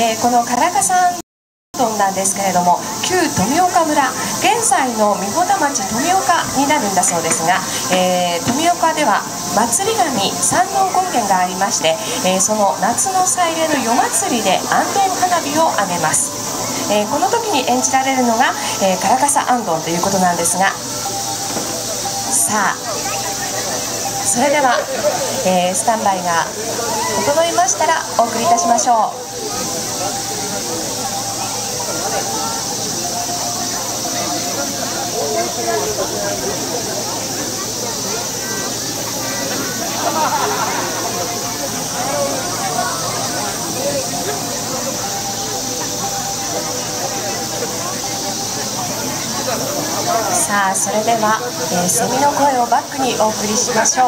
えー、この唐笠なんですけれども旧富岡村現在の三穂田町富岡になるんだそうですが、えー、富岡では祭り神山王権現がありまして、えー、その夏の祭礼の夜祭りで安藤花火を上げます、えー、この時に演じられるのが、えー、唐笠安藤ということなんですがさあそれでは、えスタンバイが整いましたらお送りいたしましょう。さあそれでは、えー、セミの声をバックにお送りしましょう、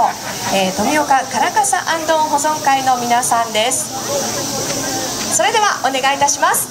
えー、富岡唐笠安藤保存会の皆さんです。それではお願いいたします。